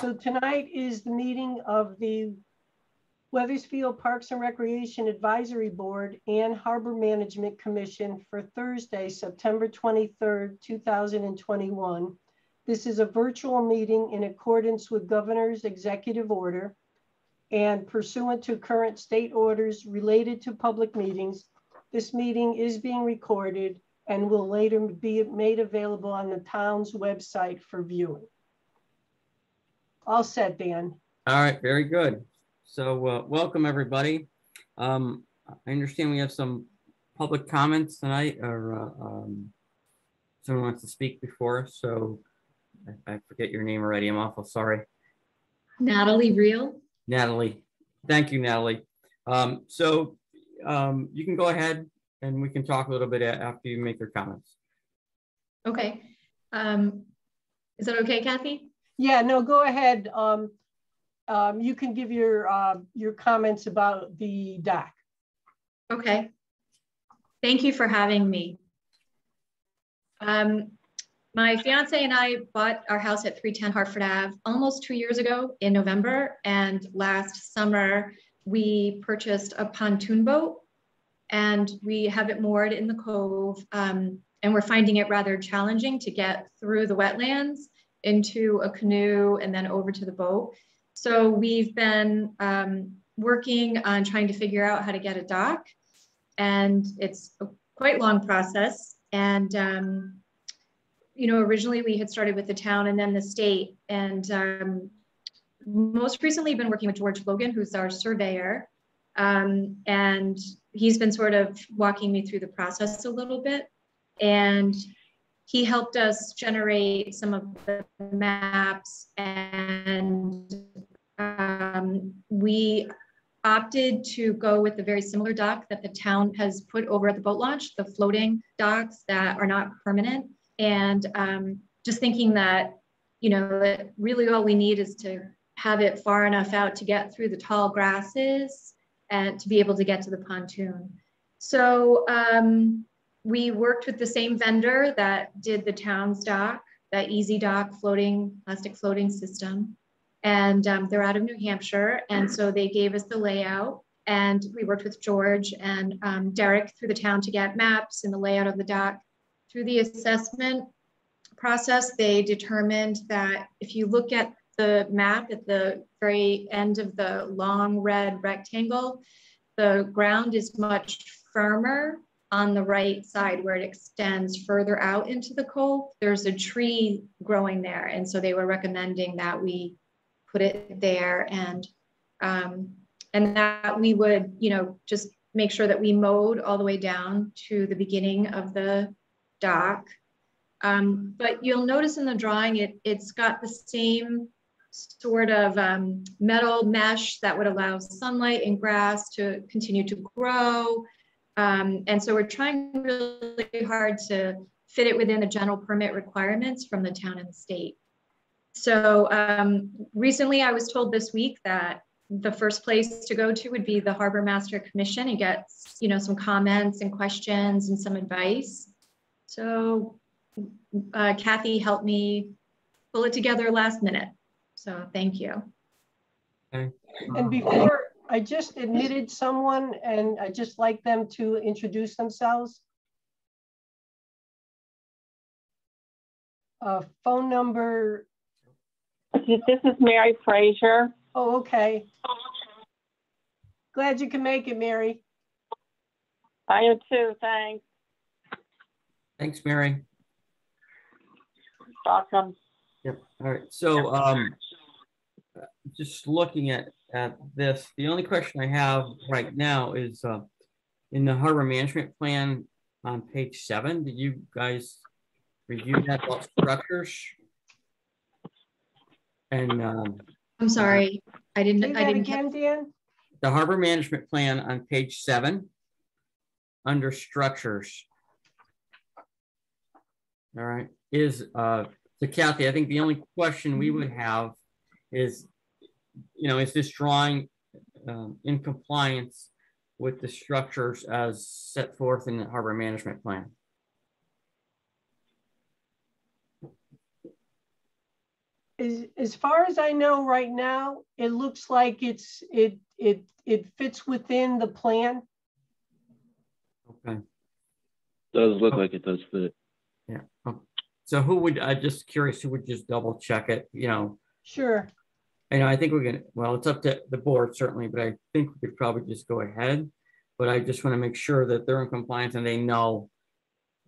So tonight is the meeting of the Wethersfield Parks and Recreation Advisory Board and Harbor Management Commission for Thursday, September 23rd, 2021. This is a virtual meeting in accordance with Governor's Executive Order and pursuant to current state orders related to public meetings. This meeting is being recorded and will later be made available on the town's website for viewing. All set, Dan. All right, very good. So uh, welcome, everybody. Um, I understand we have some public comments tonight or uh, um, someone wants to speak before. So I, I forget your name already. I'm awful sorry. Natalie Real. Natalie. Thank you, Natalie. Um, so um, you can go ahead and we can talk a little bit after you make your comments. Okay. Um, is that okay, Kathy? Yeah, no, go ahead. Um, um, you can give your uh, your comments about the dock. Okay. Thank you for having me. Um, my fiance and I bought our house at 310 Hartford Ave almost two years ago in November. And last summer, we purchased a pontoon boat and we have it moored in the cove. Um, and we're finding it rather challenging to get through the wetlands into a canoe and then over to the boat. So we've been um, working on trying to figure out how to get a dock and it's a quite long process. And, um, you know, originally we had started with the town and then the state and um, most recently been working with George Logan, who's our surveyor. Um, and he's been sort of walking me through the process a little bit. And he helped us generate some of the maps and um, we opted to go with a very similar dock that the town has put over at the boat launch, the floating docks that are not permanent. And um, just thinking that, you know, that really all we need is to have it far enough out to get through the tall grasses and to be able to get to the pontoon. So um, we worked with the same vendor that did the town's dock, that EZ Dock floating, plastic floating system. And um, they're out of New Hampshire. And so they gave us the layout and we worked with George and um, Derek through the town to get maps and the layout of the dock. Through the assessment process, they determined that if you look at the map at the very end of the long red rectangle, the ground is much firmer on the right side where it extends further out into the cove, there's a tree growing there. And so they were recommending that we put it there and um, and that we would, you know, just make sure that we mowed all the way down to the beginning of the dock. Um, but you'll notice in the drawing, it, it's got the same sort of um, metal mesh that would allow sunlight and grass to continue to grow. Um, and so we're trying really hard to fit it within the general permit requirements from the town and the state. So um, recently I was told this week that the first place to go to would be the Harbor Master Commission and get you know, some comments and questions and some advice. So uh, Kathy helped me pull it together last minute. So thank you. Okay. And before I just admitted someone and I just like them to introduce themselves. Uh, phone number. This is Mary Frazier. Oh, okay. Glad you can make it, Mary. I am too, thanks. Thanks, Mary. Welcome. Yep, all right, so um, just looking at at this. The only question I have right now is uh, in the harbor management plan on page seven, did you guys review that about structures? And um, I'm sorry, I didn't. I didn't again, Dan? The harbor management plan on page seven, under structures. All right, is uh, to Kathy. I think the only question we would have is you know, is this drawing um, in compliance with the structures as set forth in the harbor management plan? as, as far as I know right now, it looks like it's, it, it, it fits within the plan. Okay, Does look like it does fit. yeah. Oh, So who would, I'm just curious, who would just double check it, you know? Sure. And I think we're gonna, well, it's up to the board certainly, but I think we could probably just go ahead. But I just want to make sure that they're in compliance and they know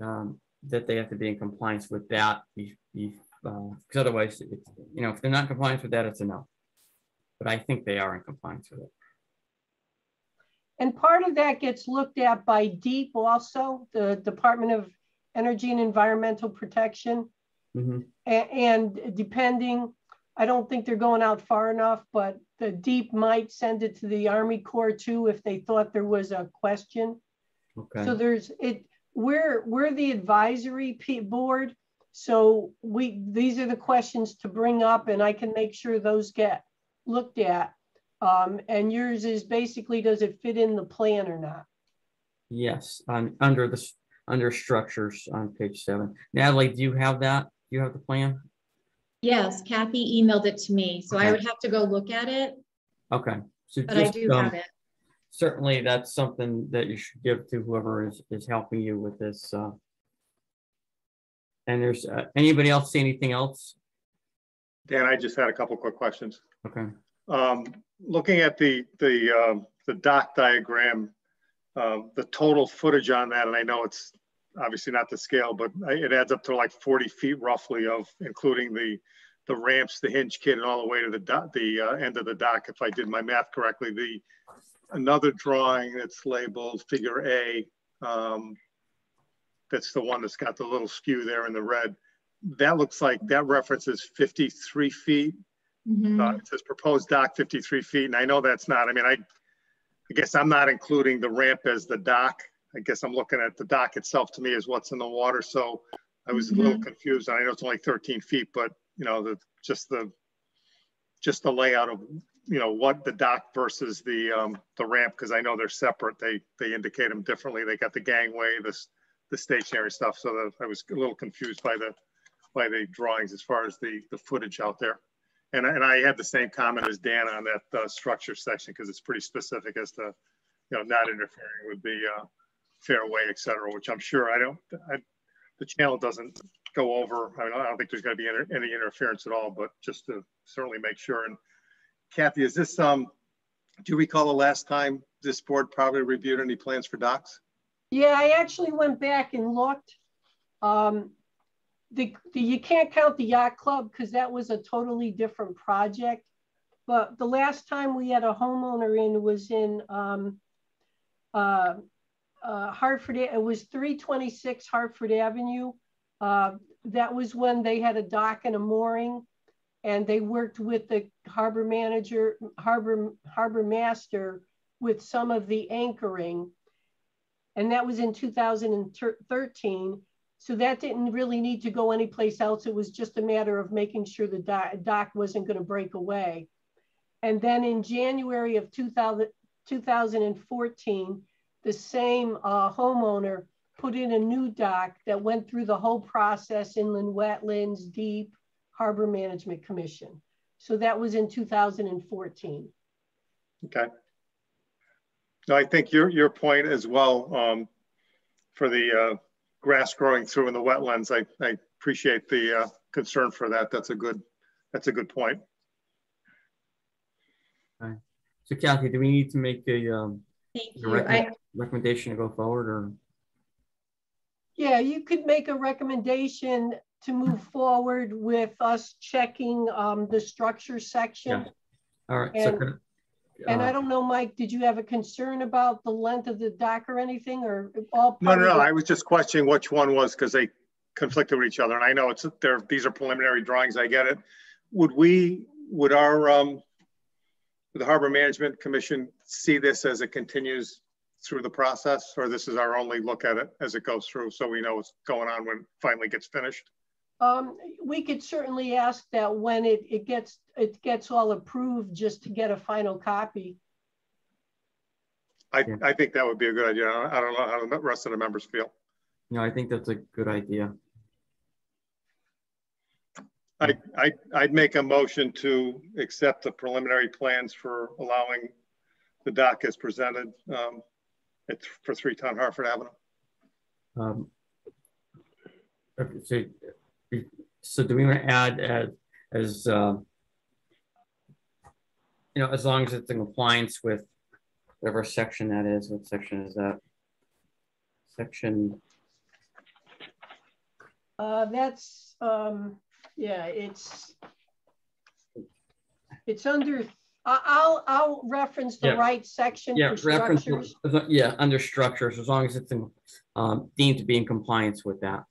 um, that they have to be in compliance with that. Because otherwise, it's, you know, if they're not in compliance with that, it's a no. But I think they are in compliance with it. And part of that gets looked at by DEEP also, the Department of Energy and Environmental Protection. Mhm. A- And depending, I don't think they're going out far enough, but the DEEP might send it to the Army Corps too if they thought there was a question. Okay. So there's it, we're, we're the advisory board. So we, these are the questions to bring up and I can make sure those get looked at. Um, and yours is basically, does it fit in the plan or not? yes, on, under the, under structures on page seven. Natalie, do you have that? Do you have the plan? Yes, Kathy emailed it to me, so I would have to go look at it, Okay. So but I do um, have it. certainly that's something that you should give to whoever is, is helping you with this. uh, And there's, uh, anybody else see anything else? Dan, I just had a couple quick questions. Okay, Um, looking at the, the, um, the dock diagram, um, the total footage on that, and I know it's obviously not the scale, but it adds up to like 40 feet roughly of, including the, the ramps, the hinge kit, and all the way to the dock, the uh, end of the dock, if I did my math correctly. The, another drawing that's labeled figure A, um, that's the one that's got the little skew there in the red. That looks like, that references 53 feet Mhm. uh, it says proposed dock 53 feet, and I know that's not, I mean, I, I guess I'm not including the ramp as the dock. I guess I'm looking at the dock itself to me as what's in the water, so I was a little confused. I know it's only 13 feet, but, you know, the, just the, just the layout of, you know, what the dock versus the, um, the ramp, because I know they're separate. They, they indicate them differently. They got the gangway, this, the stationary stuff, so that I was a little confused by the, by the drawings as far as the, the footage out there. And, I- and I had the same comment as Dan on that uh, structure section because it's pretty specific as to, you know, not interfering with the uh, fairway, et cetera, which I'm sure I don't, I, the channel doesn't go over. I, mean, I don't think there's going to be inter- any interference at all, but just to certainly make sure. And Kathy, is this, um, do you recall the last time this board probably reviewed any plans for docks? Yeah, I actually went back and looked. Um, the, the, you can't count the yacht club because that was a totally different project. But the last time we had a homeowner in was in, um, uh, uh, Hartford, it was three twenty-six Hartford Avenue. Uh, that was when they had a dock and a mooring. And they worked with the harbor manager, harbor, harbor master with some of the anchoring. And that was in 2013. So that didn't really need to go anyplace else. It was just a matter of making sure the dock, dock wasn't going to break away. And then in January of 2000, 2014, the same uh, homeowner put in a new dock that went through the whole process, inland wetlands, DEEP, harbor management commission. So that was in 2014. Okay. No, I think your, your point as well, um, for the, uh, grass growing through in the wetlands, I, I appreciate the, uh, concern for that. That's a good, that's a good point. so Kathy, do we need to make a, um, Thank you. I, recommend- recommendation to go forward or? Yeah, you could make a recommendation to move forward with us checking um, the structure section. All right. so And- could- And I uh, don't know, Mike, did you have a concern about the length of the dock or anything or all? No, no, no. I was just questioning which one was because they conflicted with each other. And I know it's, there, these are preliminary drawings. I get it. Would we, would our, um, the Harbor Management Commission see this as it continues through the process? Or this is our only look at it as it goes through? So we know what's going on when it finally gets finished? Um, we could certainly ask that when it, it gets, it gets all approved, just to get a final copy. I, Yeah. I think that would be a good idea. I don't know how the rest of the members feel. No, I think that's a good idea. I, I, I'd make a motion to accept the preliminary plans for allowing the dock as presented. Um, it's for three ton Hartford Avenue. Um, okay, So, so do we want to add as, as, uh, you know, as long as it's in compliance with whatever section that is, what section is that? Section, Uh, that's, um, yeah, it's, it's under, I, I'll, I'll reference the Yeah. right section yeah, for reference, structures. yeah, under structures, as long as it's in, um, deemed to be in compliance with that.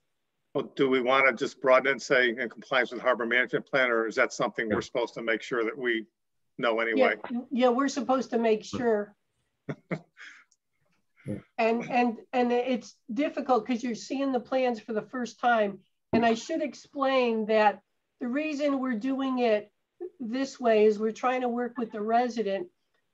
Well, do we want to just broaden and say in compliance with harbor management plan, or is that something we're supposed to make sure that we know Yeah, anyway? yeah, we're supposed to make sure. Yeah. And, and, and it's difficult because you're seeing the plans for the first time. And I should explain that the reason we're doing it this way is we're trying to work with the resident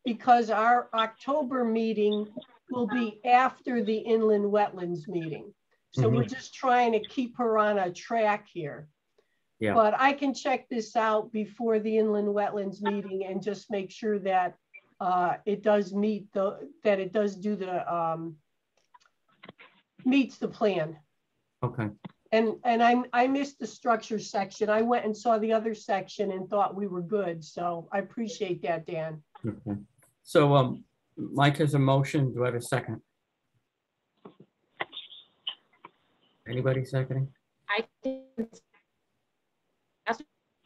because our October meeting will be after the inland wetlands meeting. So we're just trying to keep her on a track here. Yeah. But I can check this out before the inland wetlands meeting and just make sure that uh, it does meet the, that it does do the, um, meets the plan. Okay, And, and I, I missed the structure section. I went and saw the other section and thought we were good. So I appreciate that, Dan. okay. So, um, Mike has a motion. Do I have a second? Anybody seconding? I think I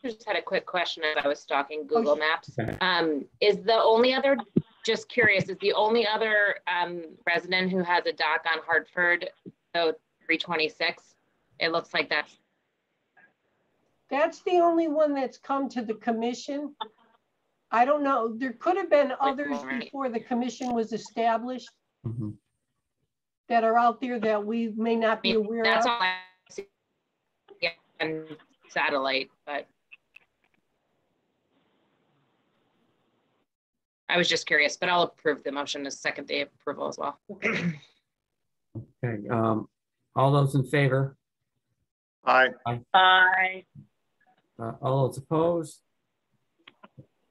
just had a quick question as I was stalking Google Maps. Okay. Um, is the only other, just curious, is the only other um, resident who has a dock on Hartford, so 326? It looks like that's, That's the only one that's come to the commission. I don't know. There could have been others Right. before the commission was established Mhm. that are out there that we may not be aware that's of. all I see yeah, on satellite, but I was just curious, but I'll approve the motion as second day approval as well. Okay, um, all those in favor? Aye, Aye. Uh, all those opposed?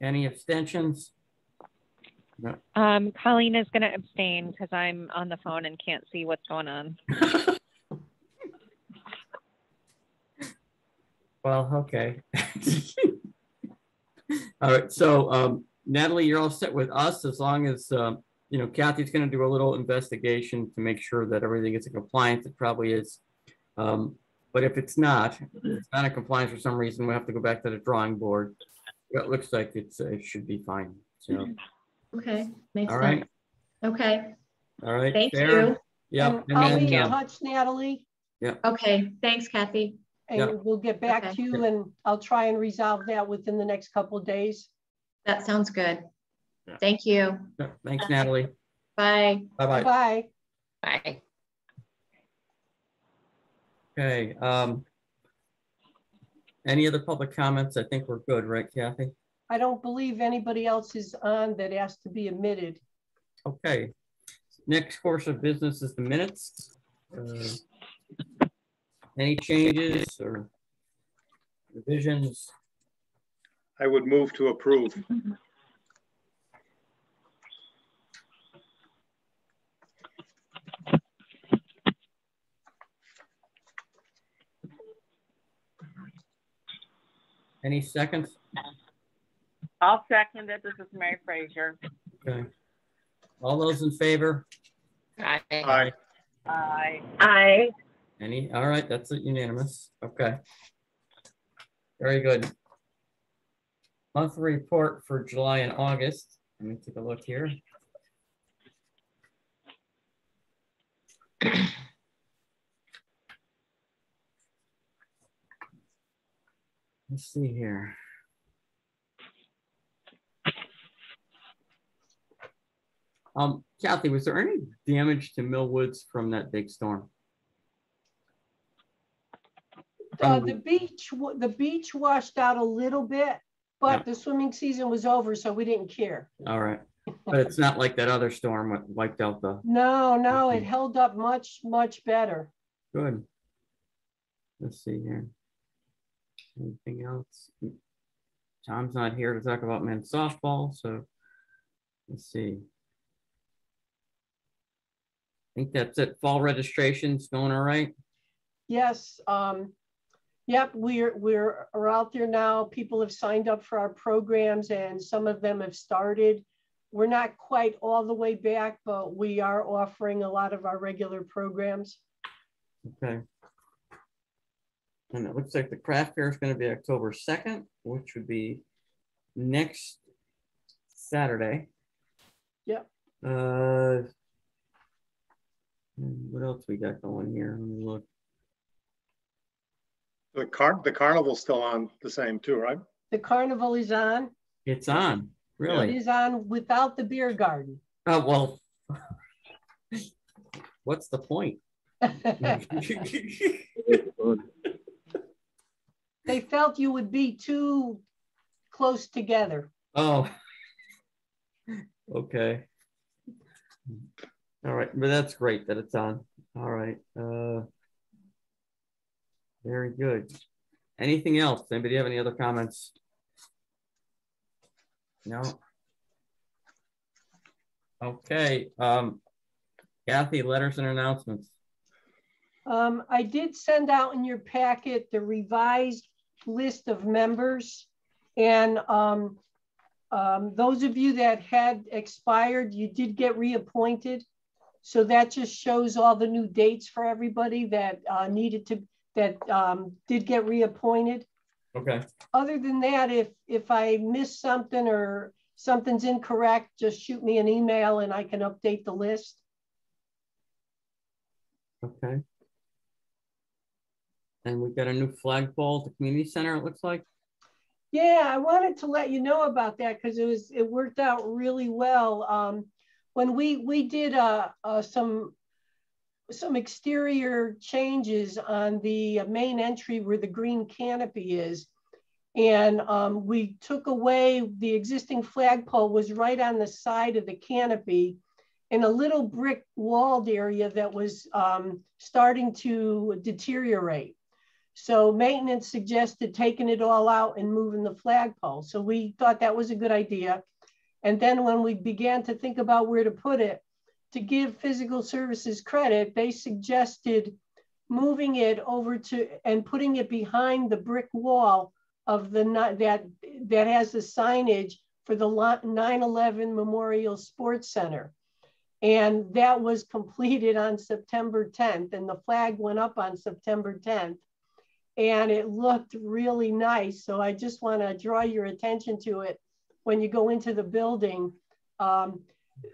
Any abstentions? Um, Colleen is going to abstain because I'm on the phone and can't see what's going on. Well, okay. All right, so, um, Natalie, you're all set with us as long as, um, you know, Kathy's gonna do a little investigation to make sure that everything is in compliance. It probably is. Um, but if it's not, if it's not in compliance for some reason, we have to go back to the drawing board. It looks like it's, uh, it should be fine. So, Okay, makes all sense. right, Okay, all right. thank fair. you. Yep. And I'll be then, in touch, Natalie, Okay, thanks Kathy. Yeah. and we'll get back Okay. to you and I'll try and resolve that within the next couple of days. That sounds good. Yeah. Thank you. yeah, Thanks, Natalie. Bye. Bye-bye. Bye. Bye. Okay, um. Any other public comments? I think we're good, right, Kathy? I don't believe anybody else is on that asked to be admitted. Okay. Next course of business is the minutes. Uh, Any changes or revisions? I would move to approve. Any seconds? I'll second it. This is Mary Frazier. Okay. All those in favor? Bye. Aye, Aye. Aye. Any? All right, that's it, unanimous. Okay. Very good. Monthly report for July and August. Let me take a look here. Let's see here. Um, Kathy, was there any damage to Mill Woods from that big storm? Uh, the beach, the beach washed out a little bit, but the swimming season was over, so we didn't care. All right, but it's not like that other storm wiped out the, No, no, it held up much, much better. good. Let's see here. Anything else? Tom's not here to talk about men's softball, so let's see. I think that's it. Fall registration's going all right. Yes, um, yep, we're, we're, are out there now. People have signed up for our programs and some of them have started. We're not quite all the way back, but we are offering a lot of our regular programs. Okay. And it looks like the craft fair is going to be October 2nd, which would be next Saturday. Yep. Uh, what else we got going here? Let me look. The car, the carnival's still on the same too, right? The carnival is on. It's on, really? It is on without the beer garden. Oh, well. What's the point? They felt you would be too close together. Oh. Okay. All right, but that's great that it's on. All right. Uh, very good. Anything else? Anybody have any other comments? No. Okay. Um, Kathy, letters and announcements. Um, I did send out in your packet the revised list of members. And um, um, those of you that had expired, you did get reappointed. So that just shows all the new dates for everybody that uh, needed to, that um, did get reappointed. Okay. Other than that, if, if I miss something or something's incorrect, just shoot me an email and I can update the list. Okay. And we've got a new flagpole at the community center, it looks like. Yeah, I wanted to let you know about that because it was it worked out really well. Um, when we we did uh, uh, some some exterior changes on the main entry where the green canopy is, and um, we took away the existing flagpole was right on the side of the canopy, in a little brick walled area that was um, starting to deteriorate. So maintenance suggested taking it all out and moving the flagpole. So we thought that was a good idea. And then when we began to think about where to put it, to give physical services credit, they suggested moving it over to and putting it behind the brick wall of the that that has the signage for the 9/11 Memorial Sports Center. And that was completed on September 10th, and the flag went up on September 10th and it looked really nice. So I just want to draw your attention to it when you go into the building. Um,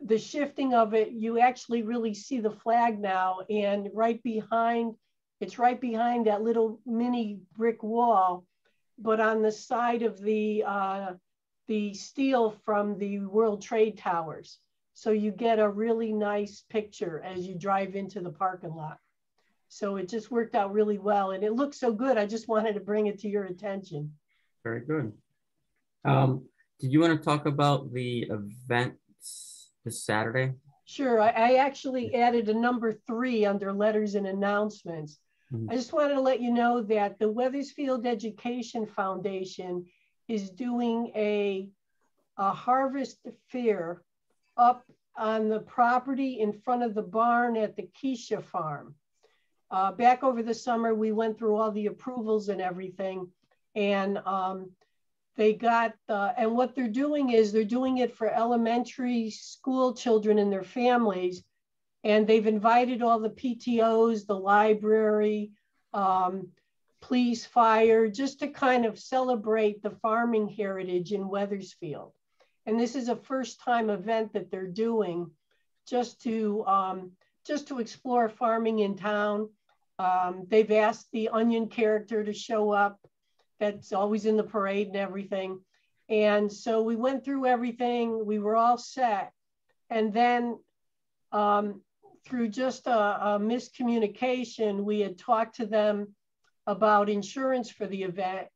the shifting of it, you actually really see the flag now, and right behind, it's right behind that little mini brick wall, but on the side of the uh, the steel from the World Trade Towers. So you get a really nice picture as you drive into the parking lot. So it just worked out really well and it looked so good. I just wanted to bring it to your attention. Very good. Um, did you want to talk about the events this Saturday? Sure. I, I actually added a number three under letters and announcements. Mm -hmm. I just wanted to let you know that the Wethersfield Education Foundation is doing a, a harvest fair up on the property in front of the barn at the Keisha farm. Uh, back over the summer, we went through all the approvals and everything. And um, they got, uh, and what they're doing is they're doing it for elementary school children and their families. And they've invited all the PTOs, the library, um, police, fire, just to kind of celebrate the farming heritage in Wethersfield. And this is a first time event that they're doing just to, um, just to explore farming in town. Um, they've asked the onion character to show up. That's always in the parade and everything. And so we went through everything. We were all set. And then um, through just a, a, miscommunication, we had talked to them about insurance for the event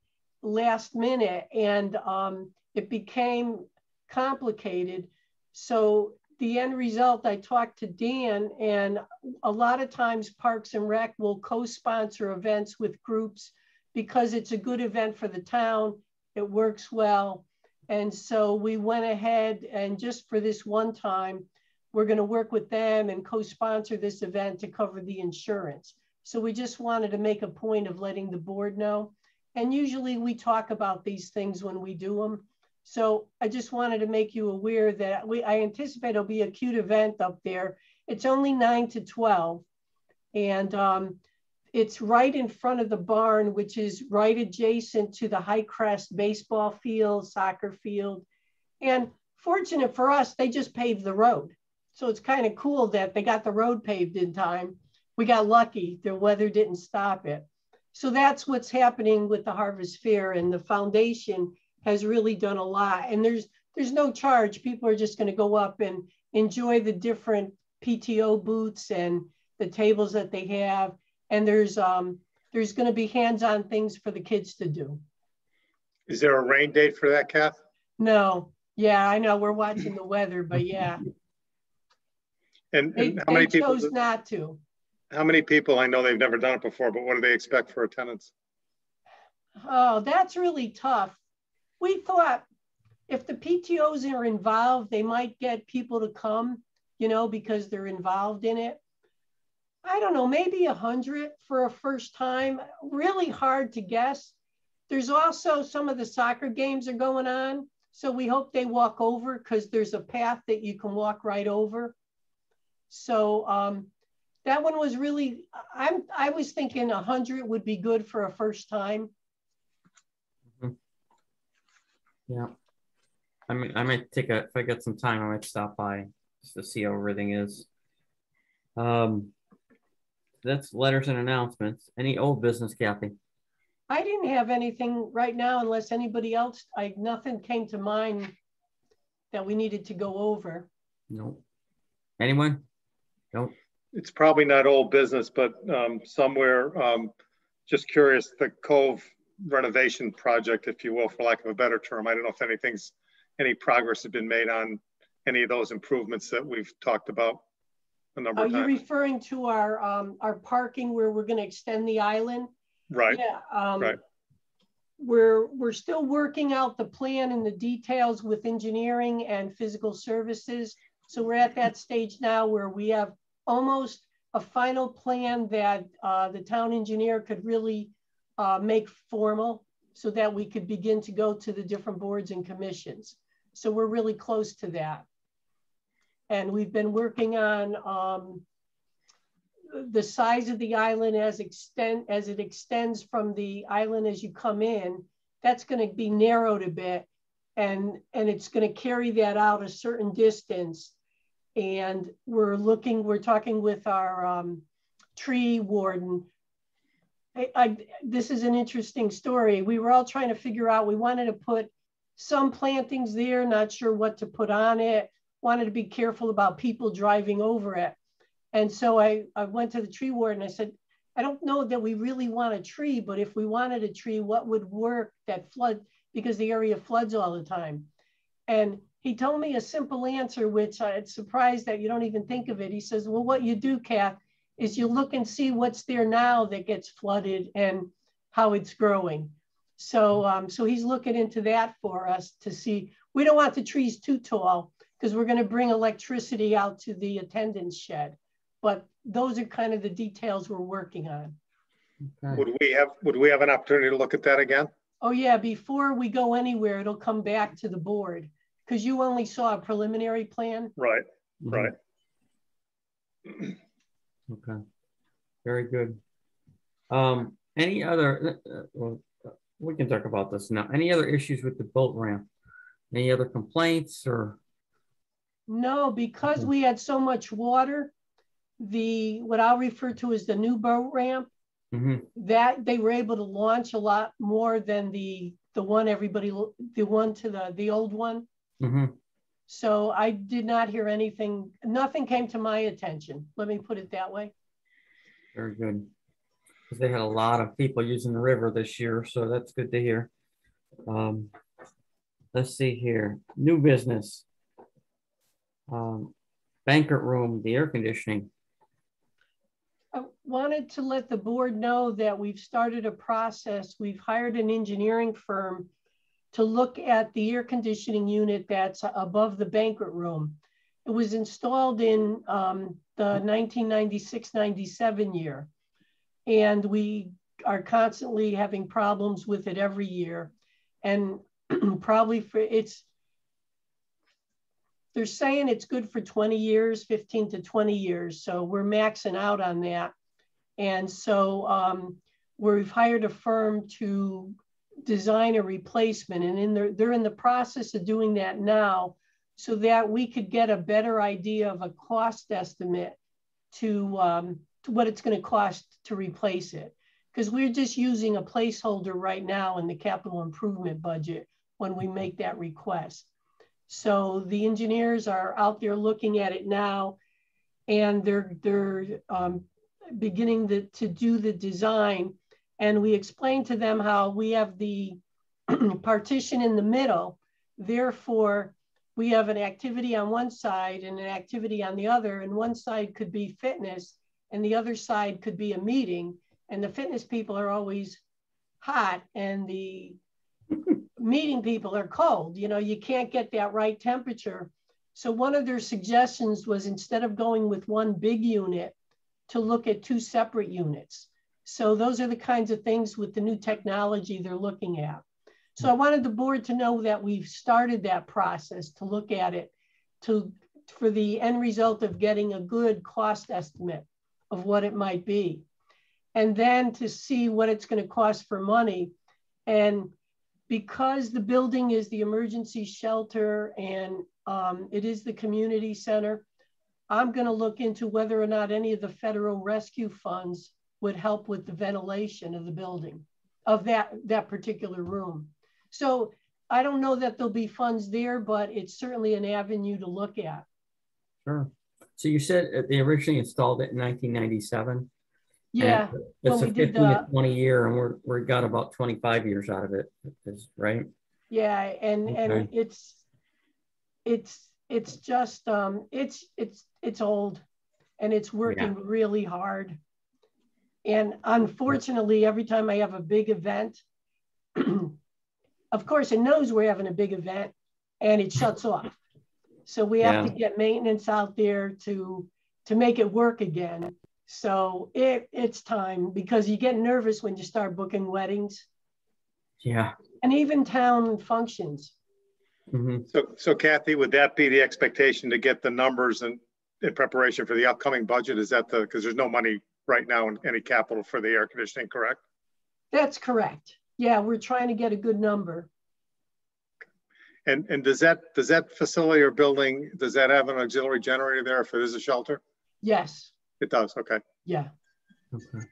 last minute. And um, it became complicated. So the end result, I talked to Dan, and a lot of times Parks and Rec will co sponsor events with groups because it's a good event for the town. It works well. And so we went ahead and just for this one time, we're going to work with them and co-sponsor this event to cover the insurance. So we just wanted to make a point of letting the board know. And usually we talk about these things when we do them. So I just wanted to make you aware that we I anticipate it'll be a cute event up there. It's only nine to 12. And um, it's right in front of the barn, which is right adjacent to the Highcrest baseball field, soccer field. And fortunate for us, they just paved the road. So it's kind of cool that they got the road paved in time. We got lucky, the weather didn't stop it. So that's what's happening with the Harvest Fair and the foundation has really done a lot. And there's there's no charge. People are just going to go up and enjoy the different PTO booths and the tables that they have. And there's um there's going to be hands-on things for the kids to do. Is there a rain date for that, Kath? No. Yeah, I know we're watching the weather, but yeah. And, They, and how many people? chose not to. How many people? I know they've never done it before, but what do they expect for attendance? Oh, that's really tough. We thought if the PTOs are involved, they might get people to come, you know, because they're involved in it. I don't know, maybe a hundred for a first time. Really hard to guess. There's also some of the soccer games are going on. So we hope they walk over because there's a path that you can walk right over. So um, that one was really, I'm, I was thinking a hundred would be good for a first time. Yeah. I mean, I might take a, if I get some time, I might stop by just to see how everything is. Um, that's letters and announcements. Any old business, Kathy? I didn't have anything right now unless anybody else, I, nothing came to mind that we needed to go over. Nope. Anyone? Nope. It's probably not old business, but um, somewhere, um, just curious, the Cove renovation project, if you will, for lack of a better term. I don't know if anything's, any progress has been made on any of those improvements that we've talked about a number Are of you referring to our, um, our parking where we're gonna extend the island? Right, Yeah, um, right. we're, we're still working out the plan and the details with engineering and physical services. So we're at that stage now where we have almost a final plan that, uh, the town engineer could really, uh, make formal so that we could begin to go to the different boards and commissions. So we're really close to that. And we've been working on, um, the size of the island as extend as it extends from the island as you come in, that's going to be narrowed a bit, and and it's going to carry that out a certain distance. And we're looking, we're talking with our um, tree warden. I, I, this is an interesting story. We were all trying to figure out. We wanted to put some plantings there, not sure what to put on it. Wanted to be careful about people driving over it. And so I, I went to the tree warden. And I said, I don't know that we really want a tree, but if we wanted a tree, what would work that flood, because the area floods all the time. And he told me a simple answer, which I'm surprised that you don't even think of it. He says, well, what you do, Kath, is you look and see what's there now that gets flooded and how it's growing. So, um, so he's looking into that for us to see. We don't want the trees too tall because we're going to bring electricity out to the attendance shed but those are kind of the details we're working on. Okay. would we have, would we have an opportunity to look at that again? Oh yeah, before we go anywhere, it'll come back to the board because you only saw a preliminary plan. Right, right. Okay. Very good. Um, any other, uh, uh, well, we can talk about this now. Any other issues with the boat ramp? Any other complaints or? No, because we had so much water, the, what I'll refer to as the new boat ramp, Mhm. that they were able to launch a lot more than the, the one everybody, the one to the, the old one. Mhm. So I did not hear anything, nothing came to my attention. Let me put it that way. Very good. Because they had a lot of people using the river this year, so that's good to hear. Um, let's see here, new business. Um, banquet room, the air conditioning. I wanted to let the board know that we've started a process. We've hired an engineering firm to look at the air conditioning unit that's above the banquet room. It was installed in um, the 1996-97 year. And we are constantly having problems with it every year. And probably for it's, they're saying it's good for 20 years, 15 to 20 years. So we're maxing out on that. And so um, we've hired a firm to design a replacement and in the, they're in the process of doing that now so that we could get a better idea of a cost estimate to, um, to what it's going to cost to replace it. Because we're just using a placeholder right now in the capital improvement budget when we make that request. So the engineers are out there looking at it now and they're, they're um, beginning the, to do the design and we explained to them how we have the partition in the middle. Therefore, we have an activity on one side and an activity on the other. And one side could be fitness and the other side could be a meeting. And the fitness people are always hot and the meeting people are cold. You know, you can't get that right temperature. So one of their suggestions was instead of going with one big unit, to look at two separate units. So those are the kinds of things with the new technology they're looking at. So I wanted the board to know that we've started that process to look at it to for the end result of getting a good cost estimate of what it might be. And then to see what it's going to cost for money. And because the building is the emergency shelter and um, it is the community center, I'm going to look into whether or not any of the federal rescue funds would help with the ventilation of the building, of that, that particular room. So I don't know that there'll be funds there, but it's certainly an avenue to look at. Sure. So you said they originally installed it in 1997? Yeah. It's a 15 to 20 year and we're, we got about 25 years out of it, is right? Yeah, and, Okay. and it's, it's, it's just, um, it's, it's, it's old and it's working really hard. And unfortunately, every time I have a big event, of course, it knows we're having a big event and it shuts off. So we have to get maintenance out there to to make it work again. So it it's time because you get nervous when you start booking weddings Yeah. and even town functions. Mhm. So, so Kathy, would that be the expectation to get the numbers and in preparation for the upcoming budget? Is that the, because there's no money right now in any capital for the air conditioning, correct? That's correct. Yeah, we're trying to get a good number. And, and does that, does that facility or building, does that have an auxiliary generator there if it is a shelter? Yes. It does, okay. Yeah. Okay.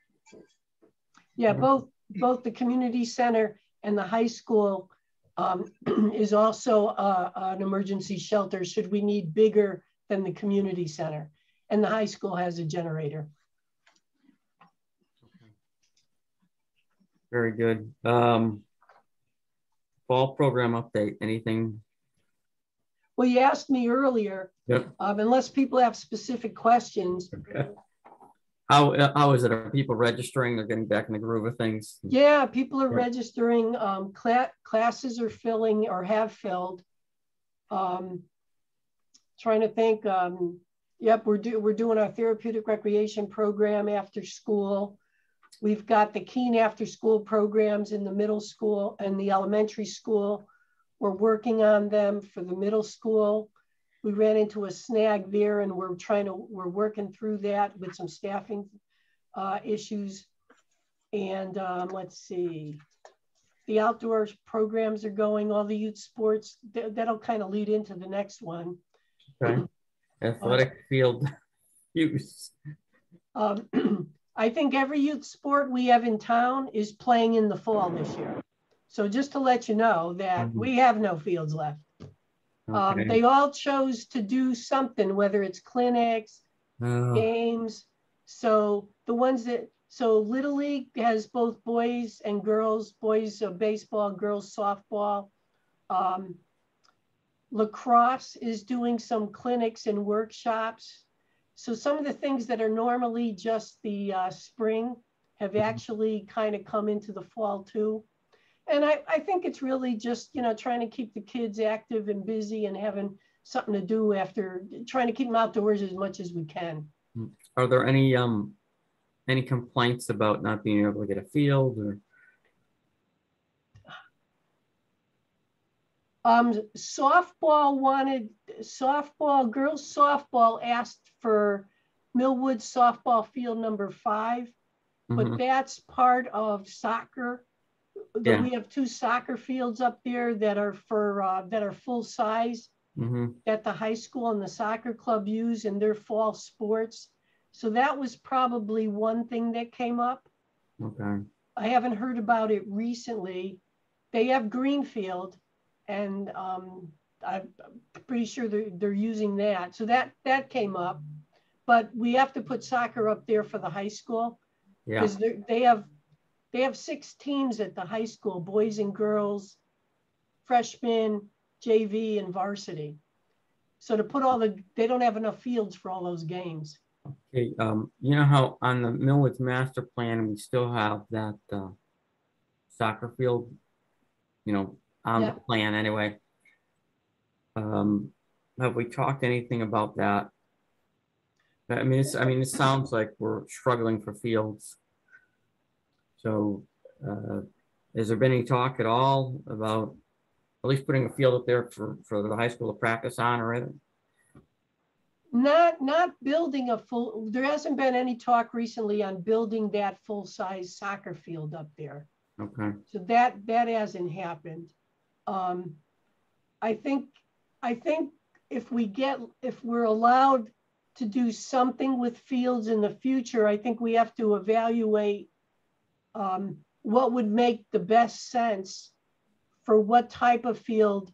Yeah, both both the community center and the high school um, is also uh, an emergency shelter should we need bigger than the community center. And the high school has a generator. Very good. Um, fall program update, anything? Well, you asked me earlier, Yep. um, unless people have specific questions. How, uh, how is it? Are people registering? They're getting back in the groove of things? Yeah, people are Yeah. registering. Um, cla classes are filling or have filled. Um, trying to think. Um, yep, we're do we're doing our therapeutic recreation program after school. We've got the keen after school programs in the middle school and the elementary school. We're working on them for the middle school. We ran into a snag there and we're trying to, we're working through that with some staffing uh, issues. And um, let's see, the outdoor programs are going, all the youth sports, th that'll kind of lead into the next one. Okay. Athletic field use. Um, I think every youth sport we have in town is playing in the fall this year. So just to let you know that Mhm. we have no fields left. Um, they all chose to do something, whether it's clinics, Oh, games. So the ones that, so Little League has both boys and girls, boys baseball, girls softball. Um, lacrosse is doing some clinics and workshops. So some of the things that are normally just the uh, spring have actually kind of come into the fall too. And I, I think it's really just, you know, trying to keep the kids active and busy and having something to do after trying to keep them outdoors as much as we can. Are there any, um, any complaints about not being able to get a field or? Um, softball wanted, softball, girls softball asked for Millwood softball field number five, but Mhm, that's part of soccer. Yeah. We have two soccer fields up there that are for, uh, that are full size mhm, that the high school and the soccer club use in their fall sports. So that was probably one thing that came up. Okay, I haven't heard about it recently. They have Greenfield and um, I'm pretty sure they're, they're using that. So that, that came up. But we have to put soccer up there for the high school yeah, because they have, they have six teams at the high school, boys and girls, freshmen, JV and varsity. So to put all the, they don't have enough fields for all those games. okay, um, you know how on the Millwoods master plan, we still have that, uh, soccer field, you know, on the Yeah. plan anyway. Um, have we talked anything about that? I mean, it's, I mean, it sounds like we're struggling for fields. So, uh, has there been any talk at all about at least putting a field up there for, for the high school to practice on or anything? Not, not building a full, there hasn't been any talk recently on building that full-size soccer field up there. Okay, So that, that hasn't happened. Um, I think, I think if we get, if we're allowed to do something with fields in the future, I think we have to evaluate um, what would make the best sense for what type of field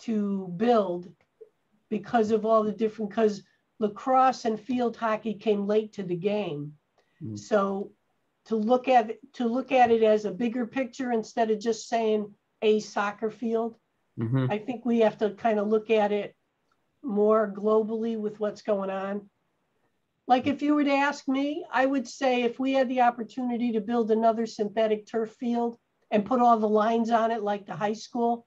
to build because of all the different, because lacrosse and field hockey came late to the game. Mm. So to look at, to look at it as a bigger picture instead of just saying a soccer field, hmm I think we have to kind of look at it more globally with what's going on. Like if you were to ask me, I would say if we had the opportunity to build another synthetic turf field and put all the lines on it like the high school,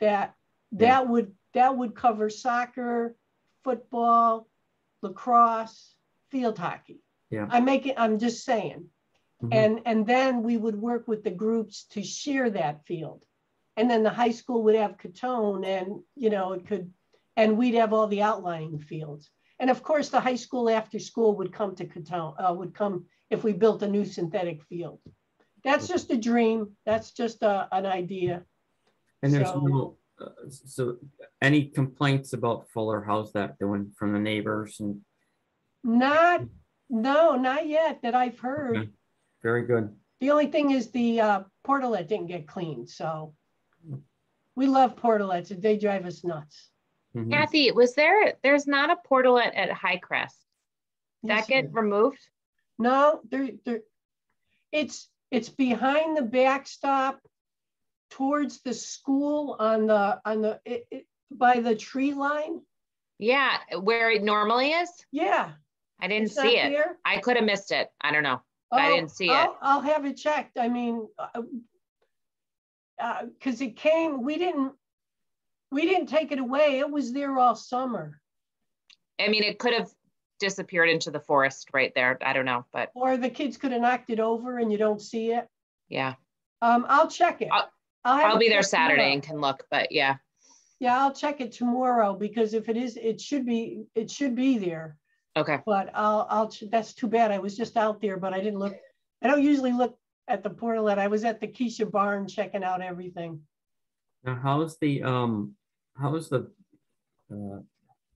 that, Yeah. that would, that would cover soccer, football, lacrosse, field hockey. Yeah. I'm making, I'm just saying. Mhm. And, and then we would work with the groups to share that field. And then the high school would have Cottone and, you know, it could, and we'd have all the outlying fields. And of course, the high school after school would come to Cottone, uh, would come if we built a new synthetic field. That's just a dream. That's just a, an idea. And there's So- no, uh, so any complaints about Fuller? How's that doing from the neighbors and Not, no, not yet that I've heard. Okay. Very good. The only thing is the uh, portalet didn't get cleaned, so. We love portalets. They drive us nuts. Mhm. Kathy, was there, there's not a portalet at High Crest? Did Yes, that get sir. removed? No, there, there, it's, it's behind the backstop towards the school on the, on the, it, it, by the tree line. Yeah, where it normally is? Yeah. I didn't it's see it. there. I could have missed it. I don't know. I Oh, didn't see it. I'll, I'll have it checked. I mean, uh, uh, cause it came, we didn't, we didn't take it away. It was there all summer. I mean, it could have disappeared into the forest right there. I don't know, but Or the kids could have knocked it over and you don't see it. yeah, Um, I'll check it. I'll- have I'll be there Saturday tomorrow. and can look, but yeah. Yeah, I'll check it tomorrow because if it is, it should be, it should be there. Okay. But I'll, I'll, that's too bad. I was just out there, but I didn't look. I don't usually look at the portalet. I was at the Keisha barn checking out everything. Now, how's the, um, how's the, uh,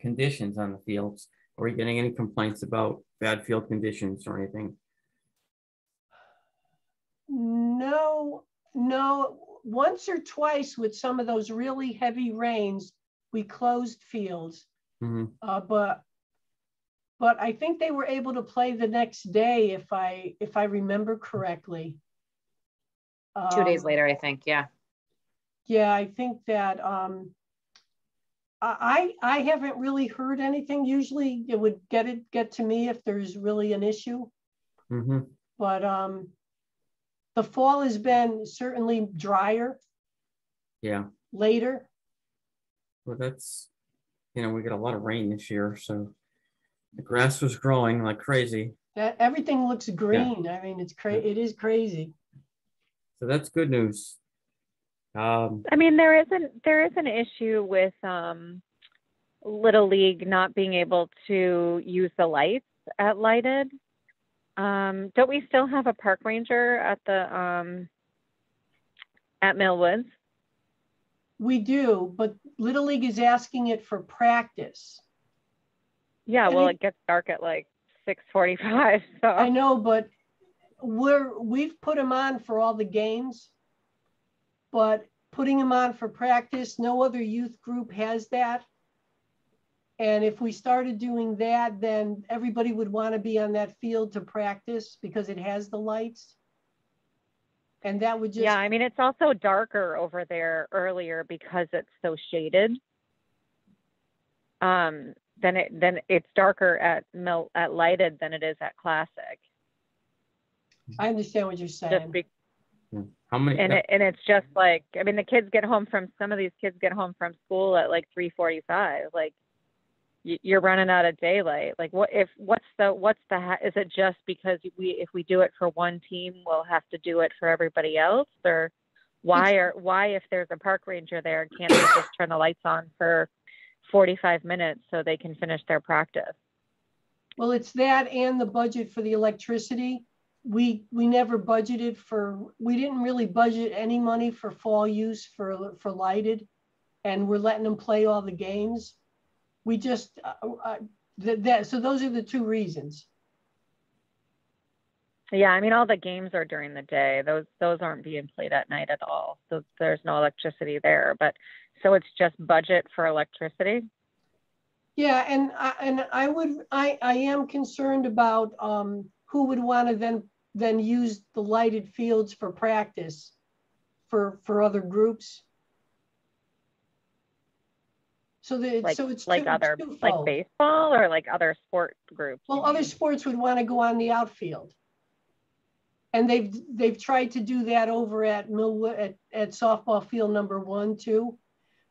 conditions on the fields? Are we getting any complaints about bad field conditions or anything? No, no, once or twice with some of those really heavy rains, we closed fields. Mhm. Uh, but, but I think they were able to play the next day if I, if I remember correctly. Two days Um, later, I think. Yeah. Yeah, I think that, um, I, I I haven't really heard anything. Usually it would get it, get to me if there's really an issue. hmm But um, the fall has been certainly drier yeah. later. Well, that's, you know, we got a lot of rain this year, so the grass was growing like crazy. That everything looks green. I mean, it's cra- it is crazy. So that's good news. Um, I mean, there isn't there is an issue with um, Little League not being able to use the lights at lighted. Um, don't we still have a park ranger at the um, at Mill Woods? We do, but Little League is asking it for practice. Yeah, well, it- it gets dark at like six forty-five. So I know, but we're, we've put them on for all the games. But putting them on for practice, no other youth group has that. And if we started doing that, then everybody would want to be on that field to practice because it has the lights. And that would just, yeah, I mean, it's also darker over there earlier because it's so shaded. Um, then it then it's darker at Mill at lighted than it is at classic. I understand what you're saying. be, hmm. how many? and it, and it's just like I mean the kids get home from some of these kids get home from school at like 3:45 like you're running out of daylight like what if what's the what's the ha- is it just because we if we do it for one team we'll have to do it for everybody else or why are why if there's a park ranger there can't they just turn the lights on for 45 minutes so they can finish their practice Well, it's that and the budget for the electricity. We, we never budgeted for, we didn't really budget any money for fall use for, for lighted. And we're letting them play all the games. We just, uh, uh, that, that, so those are the two reasons. Yeah, I mean all the games are during the day. Those those aren't being played at night at all. So there's no electricity there. But so it's just budget for electricity. Yeah, and I, and I would, I, I am concerned about, um, who would want to then, then use the lighted fields for practice for, for other groups. So that, Like so it's like two- other twofold. like baseball or like other sport groups. Well, other sports would want to go on the outfield. And they've, they've tried to do that over at Millwood, at, at softball field number one, too.